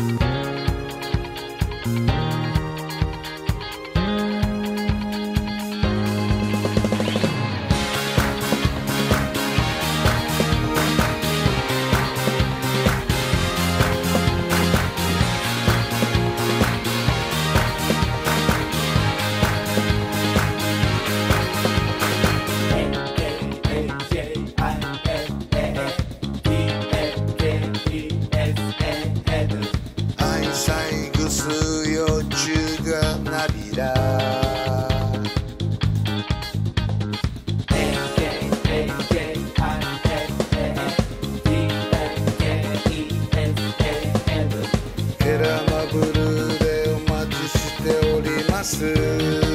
you maçã.